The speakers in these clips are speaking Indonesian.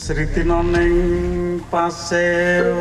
Sritina ning pasewakan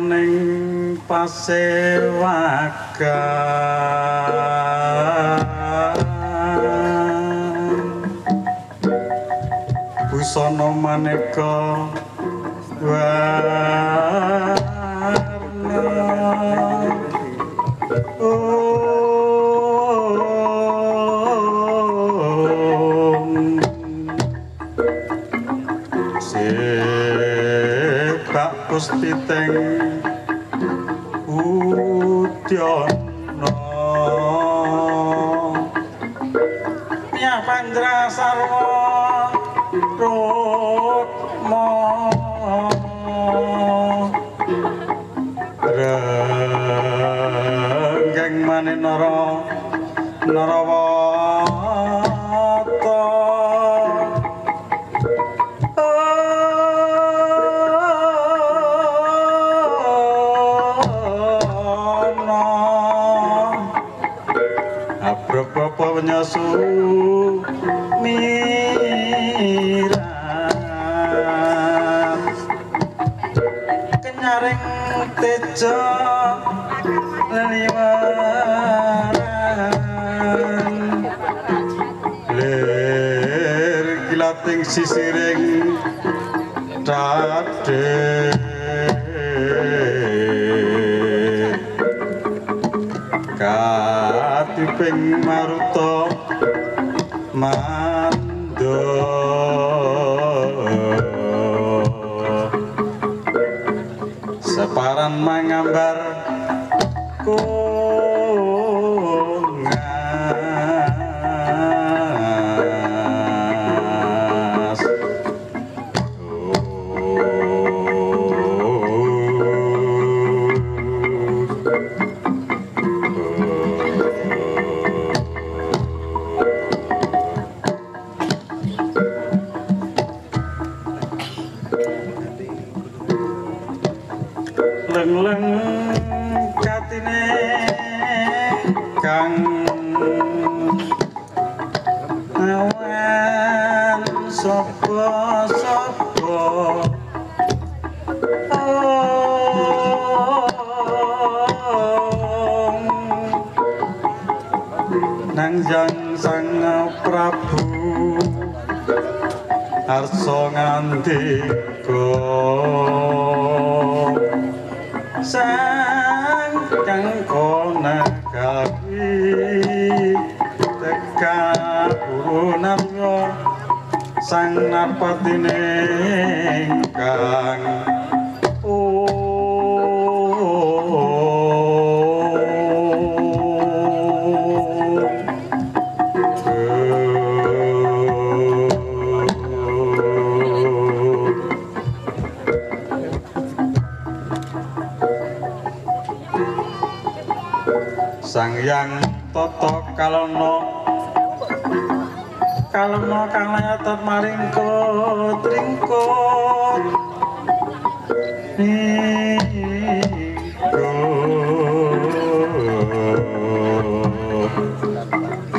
ning pasir waga busana maneka Nerawatana Abrapa penyasuh sisiring dade katiping maruta mando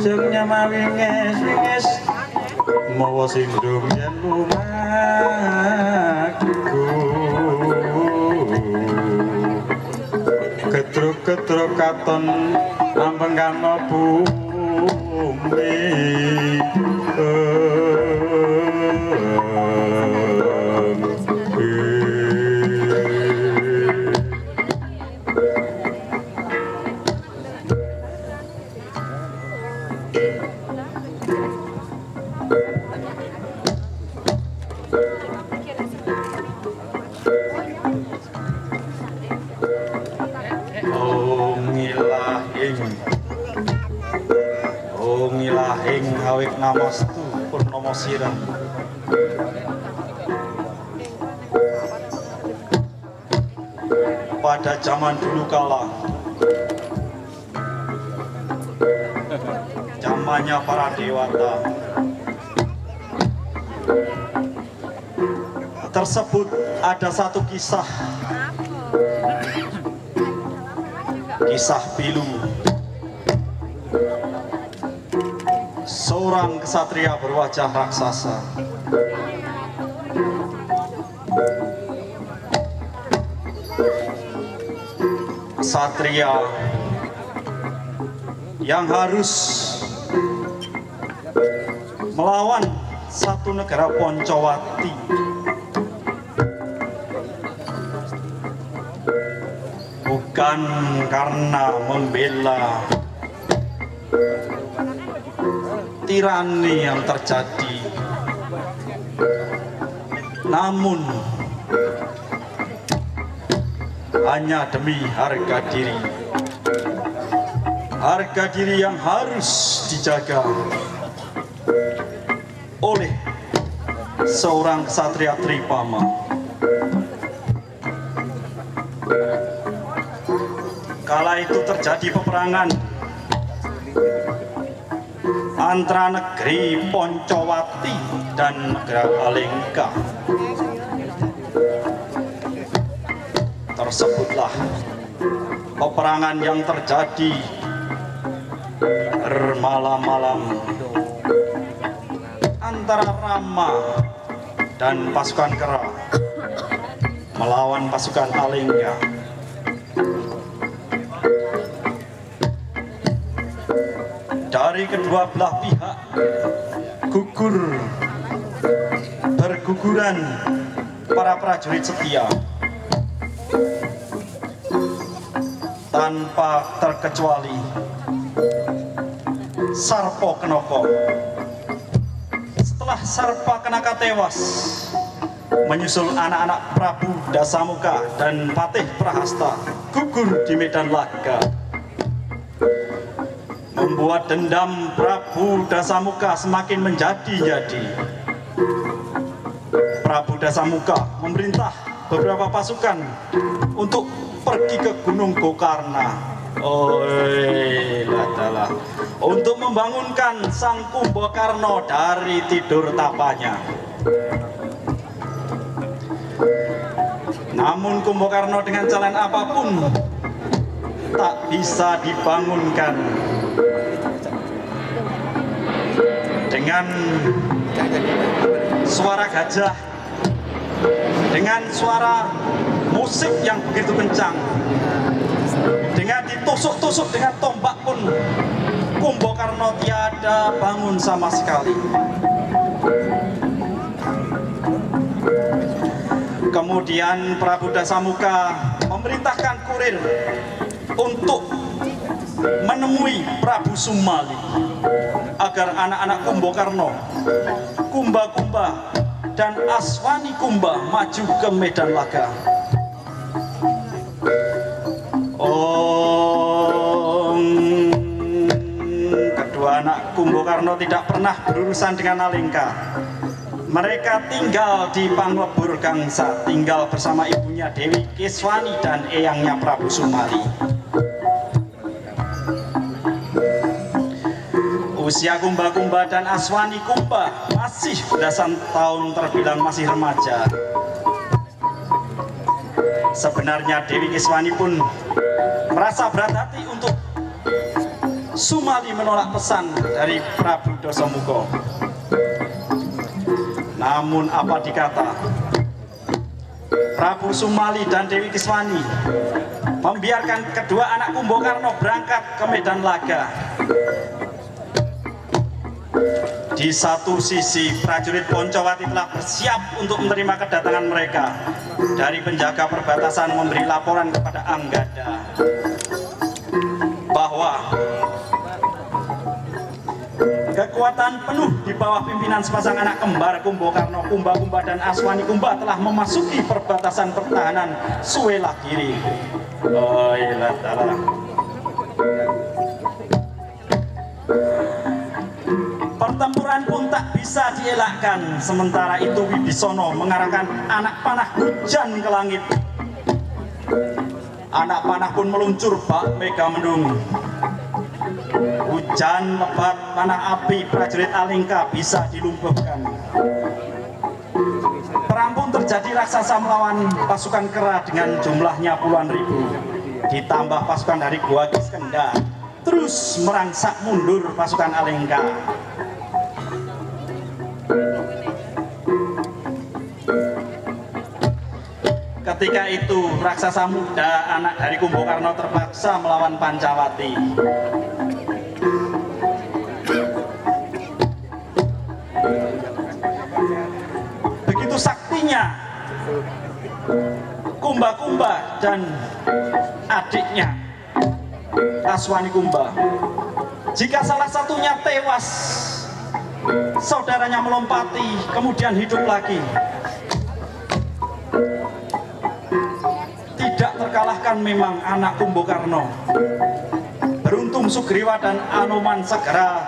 sing nyamawi ngesis mawa sing rumiyen lumaku. Ketruk-ketruk katon ambengkan bumi. Eh. Sirah Pada zaman dulu kala. Zamannya para dewata. Tersebut ada satu kisah. Kisah pilu Kesatria berwajah raksasa. Satria yang harus melawan satu negara Poncowati. Bukan karena membela tirani yang terjadi. Namun hanya demi harga diri. Harga diri yang harus dijaga oleh seorang ksatria Tripama. Kala itu terjadi peperangan antara negeri Poncowati dan negara Alengka tersebutlah peperangan yang terjadi bermalam-malam antara Rama dan pasukan Kera melawan pasukan Alengka dari kedua belah pihak gugur berguguran para prajurit setia. Tanpa terkecuali Sarpo Kenoko. Setelah Sarpa Kenaka tewas menyusul anak-anak Prabu Dasamuka dan Patih Prahasta gugur di medan laga membuat dendam Prabu Dasamuka semakin menjadi-jadi. Prabu Dasamuka memerintah beberapa pasukan untuk pergi ke Gunung Gokarna. Oh, ladalah. Untuk membangunkan Sang Kumbakarna dari tidur tapanya. Namun Kumbakarna dengan jalan apa pun tak bisa dibangunkan dengan suara gajah dengan suara musik yang begitu kencang dengan ditusuk-tusuk dengan tombak pun Kumbakarna tiada bangun sama sekali. Kemudian Prabu Dasamuka memerintahkan kurir untuk menemui Prabu Sumali agar anak-anak Kumbakarno, Kumba-kumba dan Aswani Kumba maju ke medan laga. Oh, kedua anak Kumbakarno tidak pernah berurusan dengan Alengka. Mereka tinggal di Panglebur Gangsa, tinggal bersama ibunya Dewi Keswani dan eyangnya Prabu Sumali. Usia Kumba-Kumba dan Aswani Kumba masih belasan tahun terbilang masih remaja. Sebenarnya Dewi Keswani pun merasa berat hati untuk Sumali menolak pesan dari Prabu Dosomuko. Namun apa dikata, Prabu Sumali dan Dewi Kiswani membiarkan kedua anak Kumbakarna berangkat ke medan laga. Di satu sisi, prajurit Poncowati telah bersiap untuk menerima kedatangan mereka. Dari penjaga perbatasan memberi laporan kepada Anggada bahwa kekuatan penuh di bawah pimpinan sepasang anak kembar Kumbakarno, Kumba Kumba dan Aswani Kumba telah memasuki perbatasan pertahanan Suela Kiri. Oh, bisa dielakkan. Sementara itu Wibisono mengarahkan anak panah hujan ke langit. Anak panah pun meluncur bak mega mendung. Hujan lebat panah api prajurit Alingka bisa dilumpuhkan. Perang pun terjadi raksasa melawan pasukan kera dengan jumlahnya puluhan ribu. Ditambah pasukan dari Gua Kiskenda terus merangsak mundur pasukan Alengka. Ketika itu raksasa muda anak dari Kumbokarno terpaksa melawan Pancawati. Begitu saktinya Kumba-Kumba dan adiknya Aswani Kumba. Jika salah satunya tewas, saudaranya melompati, kemudian hidup lagi. Tidak terkalahkan memang anak Kumbokarno. Beruntung Sugriwa dan Anoman segera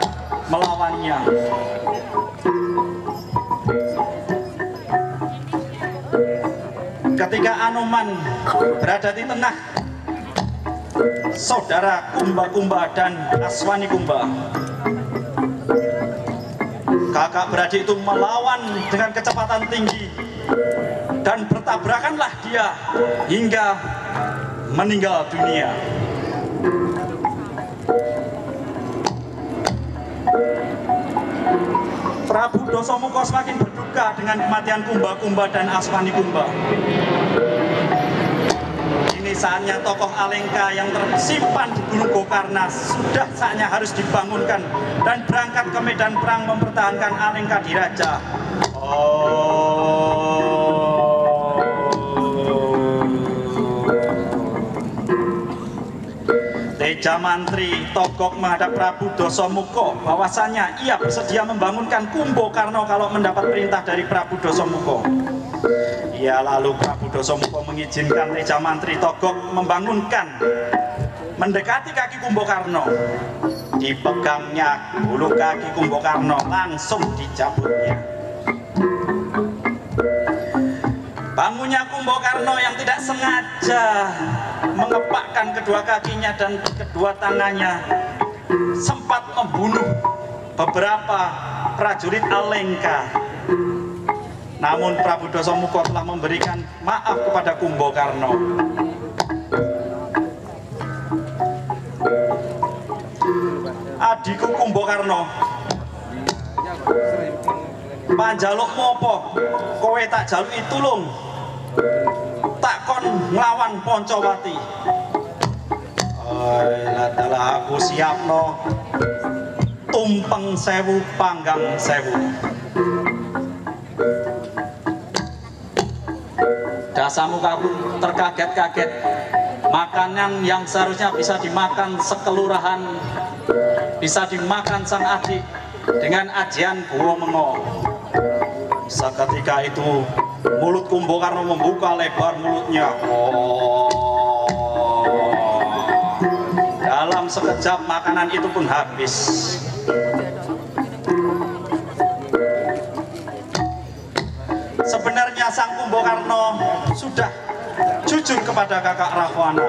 melawannya. Ketika Anoman berada di tengah saudara Kumba-Kumba dan Aswani Kumba. Kakak beradik itu melawan dengan kecepatan tinggi dan bertabrakanlah dia hingga meninggal dunia. Prabu Dosomuko semakin berduka dengan kematian Kumba-Kumba dan Aswani Kumba saatnya tokoh Alengka yang tersimpan di Gunung Gokarnas sudah saatnya harus dibangunkan dan berangkat ke medan perang mempertahankan Alengka di Raja. Oh. Teja Mantri Togok menghadap Prabu Dosomuko bahwasanya ia bersedia membangunkan Kumbo Karno kalau mendapat perintah dari Prabu Dosomuko. Ya lalu Prabu Dosomuko mengizinkan Teja Mantri Togok membangunkan mendekati kaki Kumbokarno dipegangnya bulu kaki Kumbokarno langsung dicabutnya. Bangunnya Kumbokarno yang tidak sengaja mengepakkan kedua kakinya dan kedua tangannya sempat membunuh beberapa prajurit Alengka namun Prabu Dosomuko telah memberikan maaf kepada Kumbokarno. Adikku Kumbokarno, panjaluk mopo, kowe tak jaluk itulung, tak kon nglawan Poncowati. Adalah aku siap no, tumpeng sewu panggang sewu. Dasamu kamu terkaget-kaget. Makanan yang seharusnya bisa dimakan sekelurahan. Bisa dimakan sang adik dengan ajian buwo mengo. Seketika itu mulut Kumbokarno membuka lebar mulutnya. Oh. dalam sekejap makanan itu pun habis. Sebenarnya sang Kumbokarno sudah jujur kepada kakak Rahwana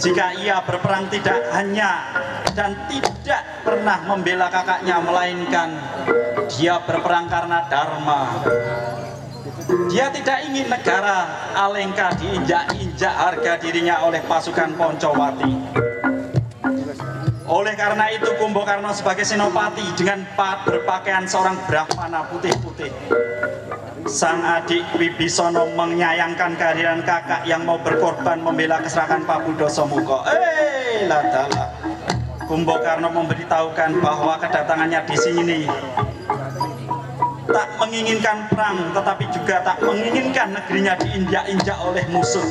jika ia berperang tidak hanya dan tidak pernah membela kakaknya melainkan dia berperang karena Dharma. Dia tidak ingin negara Alengka diinjak-injak harga dirinya oleh pasukan Poncowati. Oleh karena itu Kumbokarno sebagai senopati dengan berpakaian seorang Brahmana putih-putih Sang adik Wibisono menyayangkan kehadiran kakak yang mau berkorban membela keserakahan Pak Budoso Muko. Eh, ladala. Kumbokarno memberitahukan bahwa kedatangannya di sini tak menginginkan perang, tetapi juga tak menginginkan negerinya diinjak-injak oleh musuh.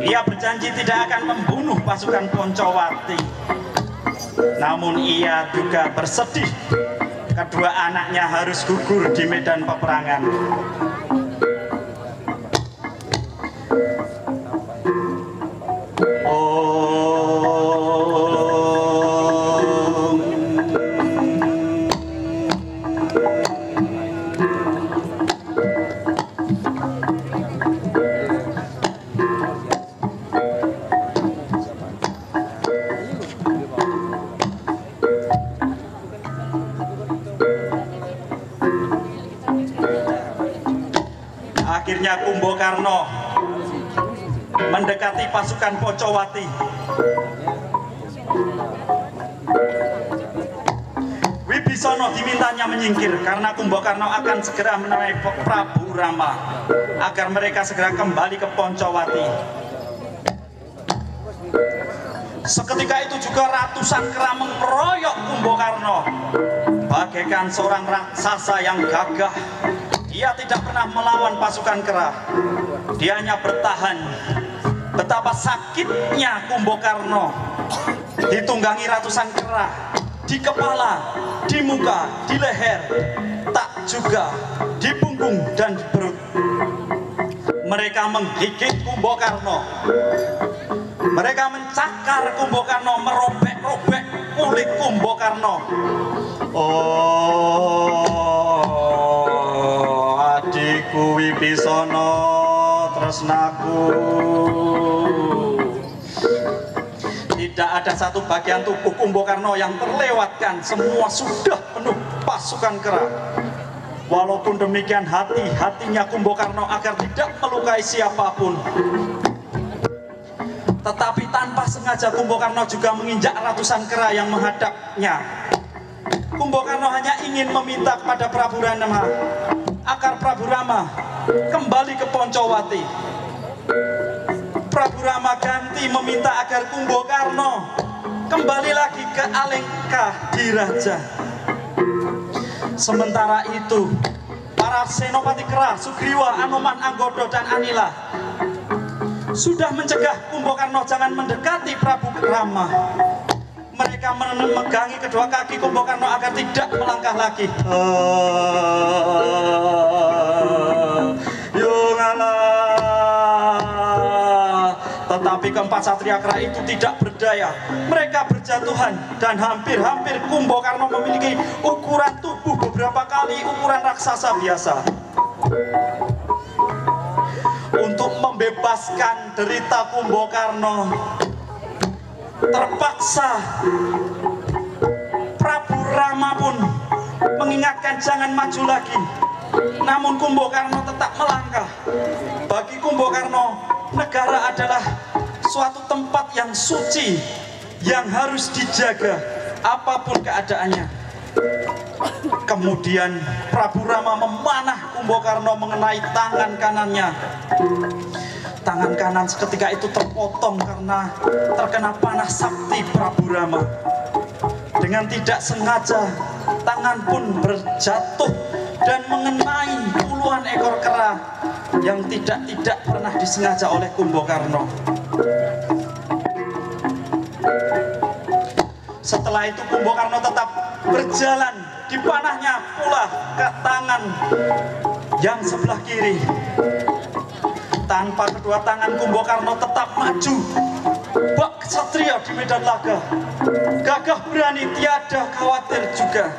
Ia berjanji tidak akan membunuh pasukan Poncowati. Namun ia juga bersedih kedua anaknya harus gugur di medan peperangan. Wibi Wibisono dimintanya menyingkir karena Kumbakarna akan segera menemui Prabu Rama agar mereka segera kembali ke Poncowati. Seketika itu juga ratusan kera mengeroyok Kumbakarna bagaikan seorang raksasa yang gagah. Dia tidak pernah melawan pasukan kera. Dia hanya bertahan. Betapa sakitnya Kumbakarna ditunggangi ratusan kera di kepala, di muka, di leher, tak juga di punggung dan di perut. Mereka menggigit Kumbakarna. Mereka mencakar Kumbakarna, merobek-robek kulit Kumbakarna. Oh, adikku Wibisono tresnaku. Tidak ada satu bagian tubuh Kumbakarna yang terlewatkan. Semua sudah penuh pasukan kera. Walaupun demikian hati-hatinya Kumbakarna agar tidak melukai siapa pun. Tetapi tanpa sengaja Kumbakarna juga menginjak ratusan kera yang menghadapnya. Kumbakarna hanya ingin meminta kepada Prabu Rama agar Prabu Rama kembali ke Poncowati. Prabu Rama ganti meminta agar Kumbakarna kembali lagi ke Alengka di Raja. Sementara itu, para senopati kera, Sugriwa, Anoman, Anggodo, dan Anila sudah mencegah Kumbakarna jangan mendekati Prabu Rama. Mereka memegangi kedua kaki Kumbakarna agar tidak melangkah lagi. Tetapi keempat satria kera itu tidak berdaya. Mereka berjatuhan dan hampir-hampir Kumbakarna memiliki ukuran tubuh beberapa kali ukuran raksasa biasa untuk membebaskan derita Kumbakarna terpaksa Prabu Rama pun mengingatkan jangan maju lagi. Namun Kumbakarna tetap melangkah. Bagi Kumbakarna negara adalah suatu tempat yang suci yang harus dijaga apa pun keadaannya. Kemudian Prabu Rama memanah Kumbakarna mengenai tangan kanannya. Tangan kanan seketika itu terpotong karena terkena panah sakti Prabu Rama. Dengan tidak sengaja, tangan pun berjatuh dan mengenai puluhan ekor kera yang tidak-tidak pernah disengaja oleh Kumbakarna. Setelah itu Kumbakarna tetap berjalan di panahnya pula ke tangan yang sebelah kiri. Tanpa kedua tangan Kumbakarna tetap maju. Bak kesatria di medan laga. Gagah berani tiada khawatir juga.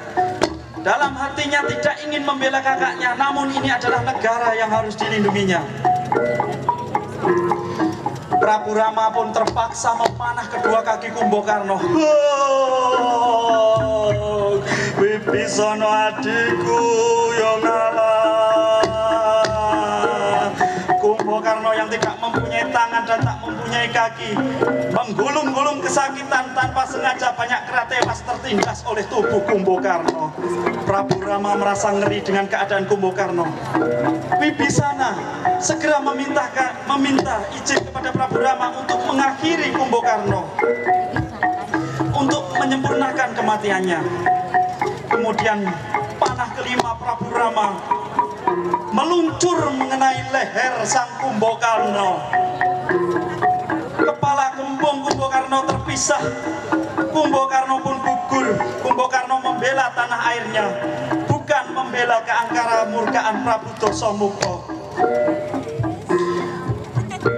Dalam hatinya tidak ingin membela kakaknya, namun ini adalah negara yang harus dilindunginya. Prabu Rama pun terpaksa memanah kedua kaki Kumbakarna. Oh, Wibisono adikku yang Kumbakarna yang tidak mempunyai tangan dan tak mempunyai kaki menggulung-gulung kesakitan tanpa sengaja banyak kera tewas tertindas oleh tubuh Kumbakarna. Prabu Rama merasa ngeri dengan keadaan Kumbakarna. Wibisana segera meminta meminta izin kepada Prabu Rama untuk mengakhiri Kumbakarna untuk menyempurnakan kematiannya. Kemudian panah kelima Prabu Rama meluncur mengenai leher sang Kumbakarna. Kepala kembung Kumbakarna terpisah. Kumbakarna pun gugur. Kumbakarna membela tanah airnya, bukan membela keangkara murkaan Prabu Dasamuka.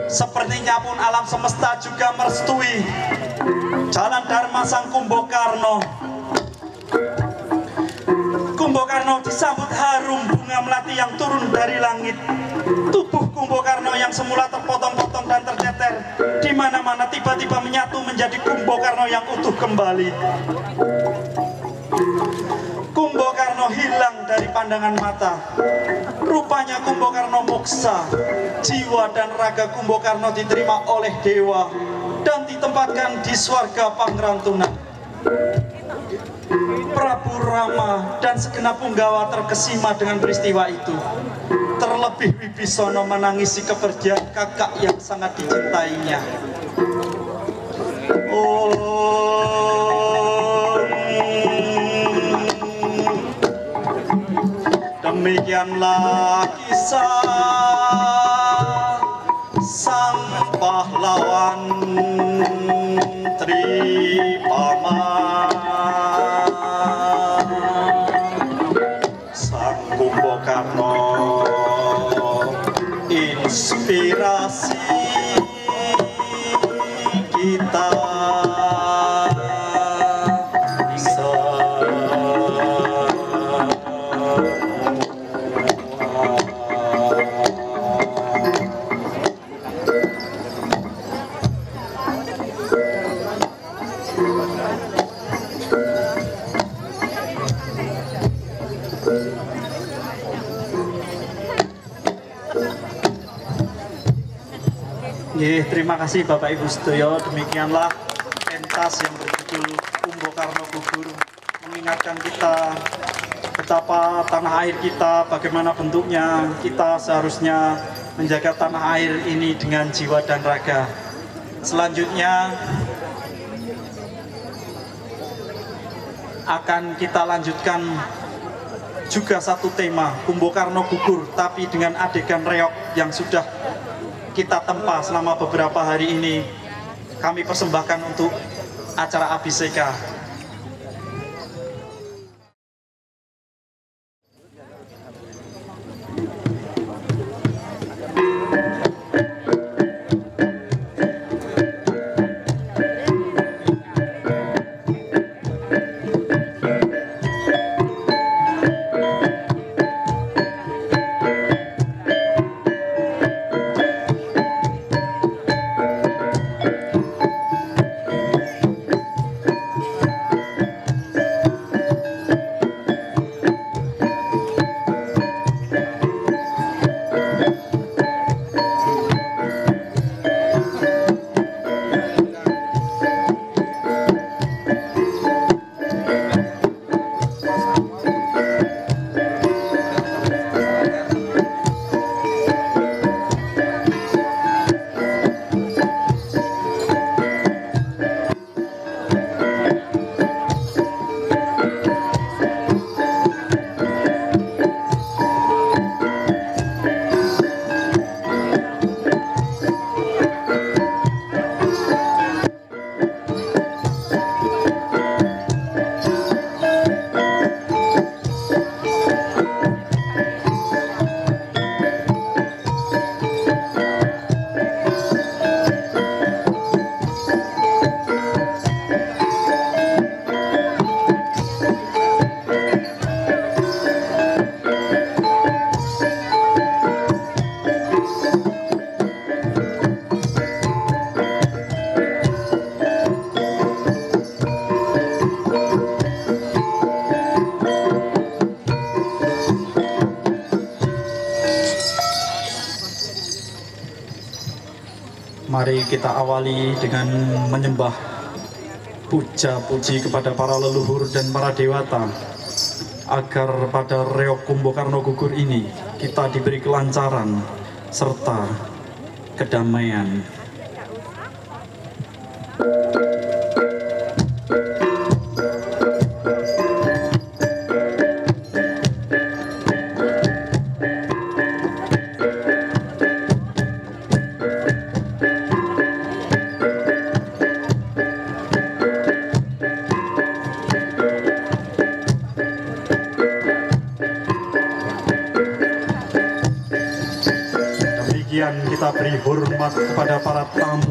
Sepertinya pun alam semesta juga merestui jalan Dharma Sang Kumbakarna. Kumbakarna disambut harum bunga melati yang turun dari langit. Tubuh Kumbakarna yang semula terpotong-potong dan terceter di mana-mana tiba-tiba menyatu menjadi Kumbakarna yang utuh kembali. Kumbakarna hilang dari pandangan mata. Rupanya Kumbakarna moksa. Jiwa dan raga Kumbakarna diterima oleh dewa dan ditempatkan di swarga Pangrantunan. Prabu Rama dan segenap punggawa terkesima dengan peristiwa itu. Terlebih Wibisono menangisi kepergian kakak yang sangat dicintainya. Oh, demikianlah kisah sang pahlawan Sri Parma Sang Kumbhakarna inspirasi. Nggih, terima kasih Bapak Ibu sedaya. Demikianlah pentas yang berjudul Kumbo Karno Gugur mengingatkan kita betapa tanah air kita, bagaimana bentuknya. Kita seharusnya menjaga tanah air ini dengan jiwa dan raga. Selanjutnya akan kita lanjutkan juga satu tema Kumbo Karno Gugur tapi dengan adegan reok yang sudah kita tempa selama beberapa hari ini kami persembahkan untuk acara Abiseka. Kita awali dengan menyembah puja puji kepada para leluhur dan para dewata agar pada reok Kumbo Karno Gugur ini kita diberi kelancaran serta kedamaian. Demikian hormat kepada para tamu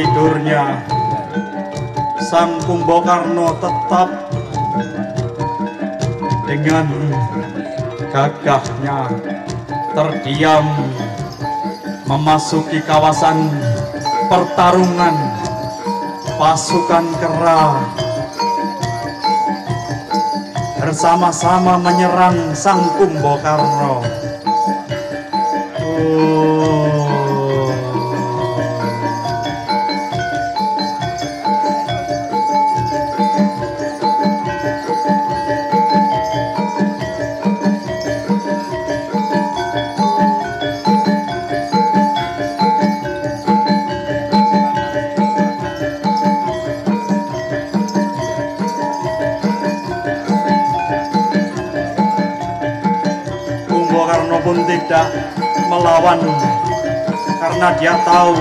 tidurnya Sang Kumbakarna tetap dengan gagahnya terdiam memasuki kawasan pertarungan pasukan kera bersama-sama menyerang Sang Kumbakarna. Karena dia tahu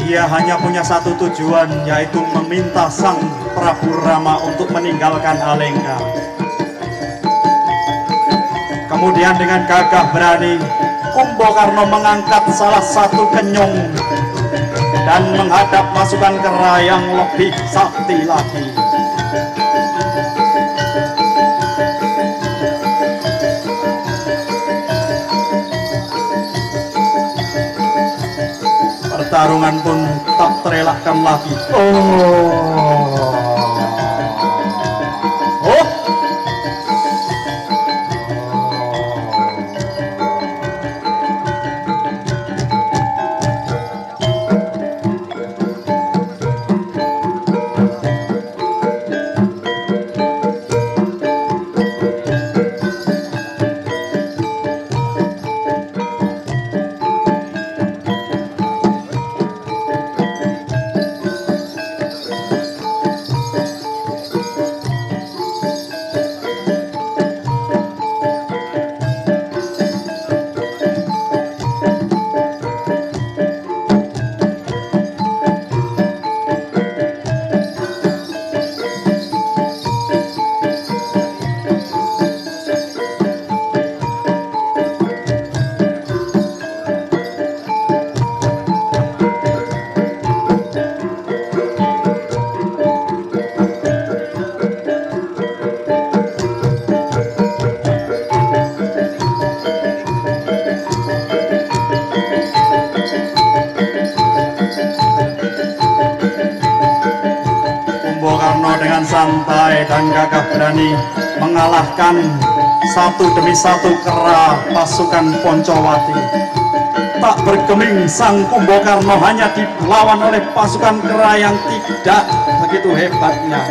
dia hanya punya satu tujuan yaitu meminta sang Prabu Rama untuk meninggalkan Alengka kemudian dengan gagah berani Kumbokarno mengangkat salah satu kenyong dan menghadap pasukan kera yang lebih sakti lagi pertarungan pun tak terelakkan lagi. Oh. Satu demi satu kera pasukan Poncowati. Tak bergeming sang Kumbokarno hanya dilawan oleh pasukan kera yang tidak begitu hebatnya.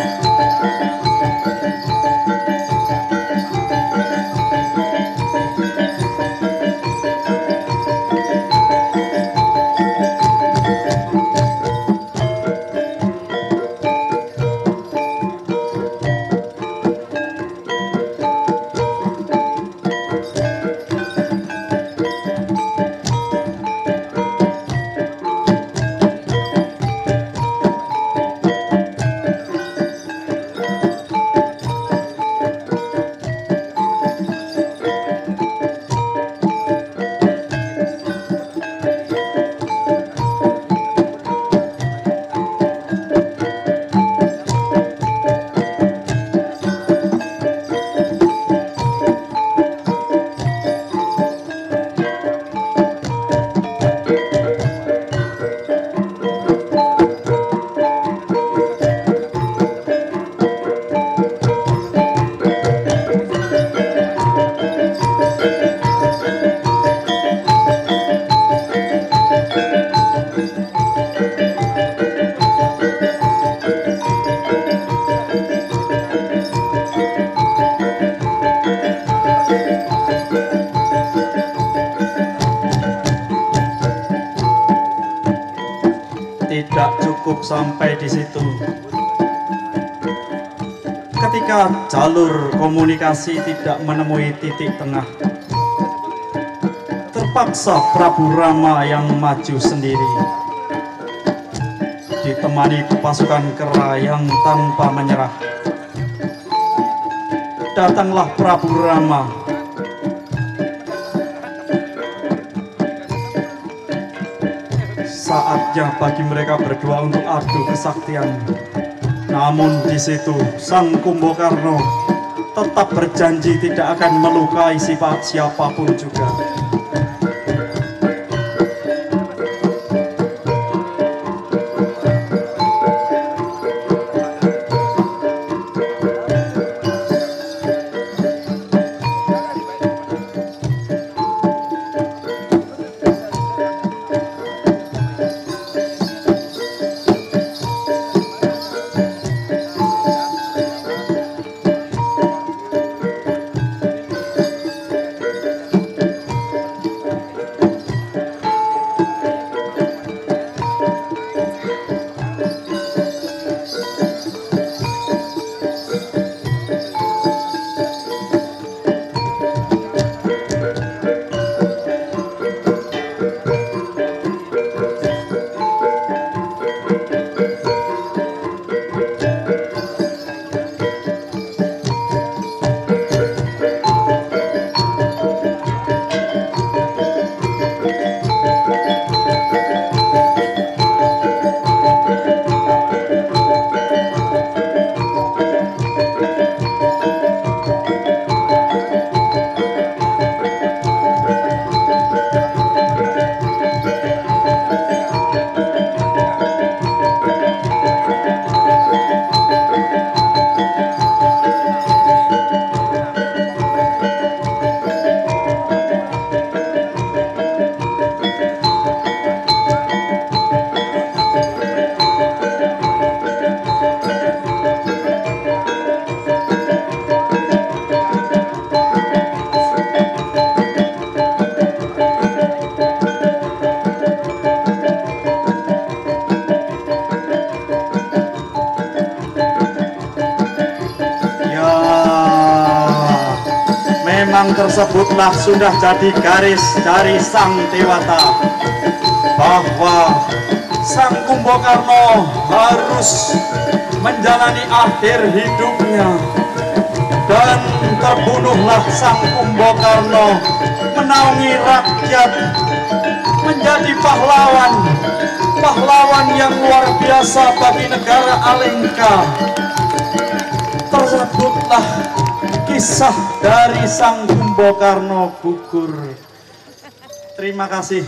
Sampai di situ. Ketika jalur komunikasi tidak menemui titik tengah, terpaksa Prabu Rama yang maju sendiri. Ditemani pasukan kera yang tanpa menyerah. Datanglah Prabu Rama Saatnya bagi mereka berdua untuk adu kesaktian. Namun di situ Sang Kumbokarno tetap berjanji tidak akan melukai sifat siapa pun juga. Tersebutlah sudah jadi garis dari Sang Dewata bahwa Sang Kumbokarno harus menjalani akhir hidupnya. Dan terbunuhlah Sang Kumbokarno menaungi rakyat menjadi pahlawan pahlawan yang luar biasa bagi negara Alengka. Tersebutlah kisah dari Sang Kumbokarno gugur. Terima kasih.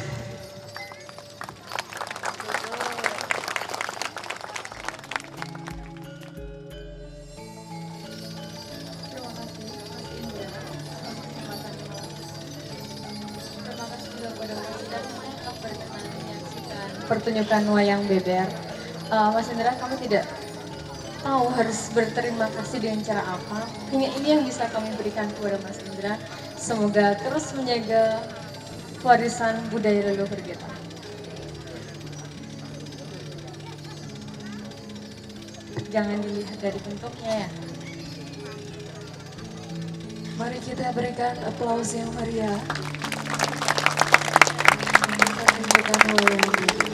pertunjukan wayang beber. Uh, Mas Indra, kamu tidak tahu harus berterima kasih dengan cara apa. Hanya ini yang bisa kami berikan kepada Mas Indra. Semoga terus menjaga warisan budaya leluhur kita. Jangan dilihat dari bentuknya ya. Mari kita berikan aplaus yang meriah. Terima kasih.